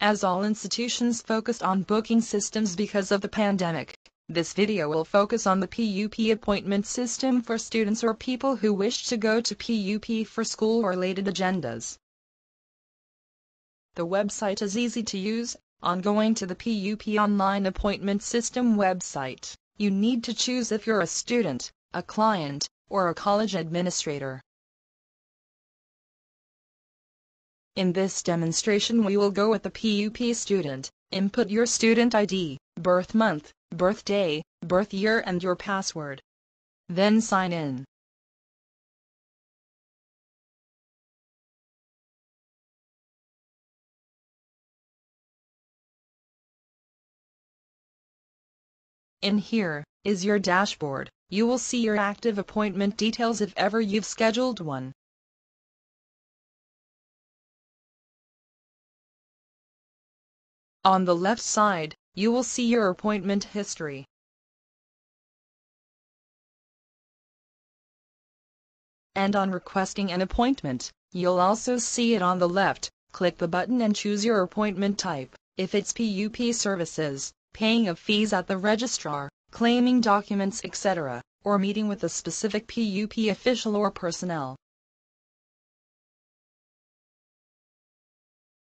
as all institutions focused on booking systems because of the pandemic. This video will focus on the PUP appointment system for students or people who wish to go to PUP for school-related agendas. The website is easy to use. On going to the PUP online appointment system website, you need to choose if you're a student, a client, or a college administrator. In this demonstration we will go with the PUP student. Input your student ID, birth month, birthday, birth year and your password. Then sign in. In here is your dashboard. You will see your active appointment details if ever you've scheduled one. On the left side, you will see your appointment history. And on requesting an appointment, you'll also see it on the left. Click the button and choose your appointment type, if it's PUP services, paying of fees at the registrar, claiming documents etc., or meeting with a specific PUP official or personnel.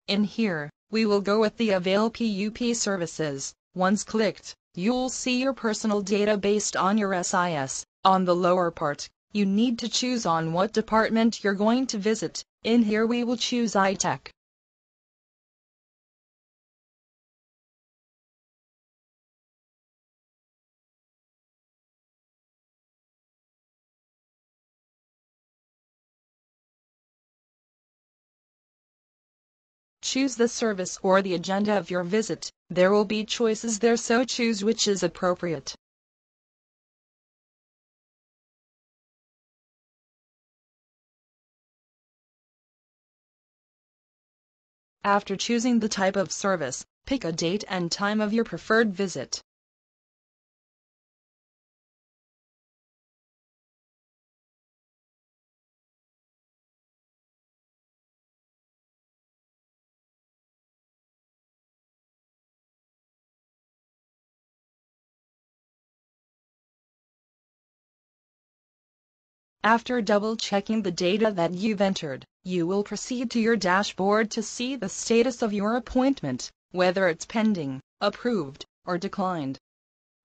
In here, we will go with the Avail PUP services. Once clicked, you'll see your personal data based on your SIS. On the lower part, you need to choose on what department you're going to visit. In here we will choose iTech. Choose the service or the agenda of your visit. There will be choices there so choose which is appropriate. After choosing the type of service, pick a date and time of your preferred visit. After double-checking the data that you've entered, you will proceed to your dashboard to see the status of your appointment, whether it's pending, approved, or declined.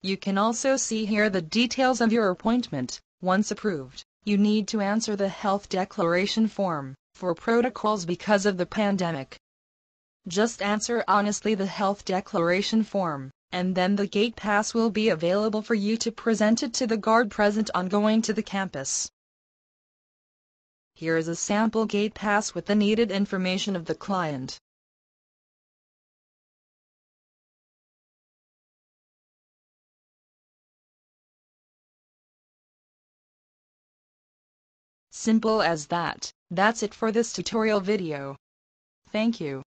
You can also see here the details of your appointment. Once approved, you need to answer the health declaration form for protocols because of the pandemic. Just answer honestly the health declaration form, and then the gate pass will be available for you to present it to the guard present on going to the campus. Here is a sample gate pass with the needed information of the client. Simple as that. That's it for this tutorial video. Thank you.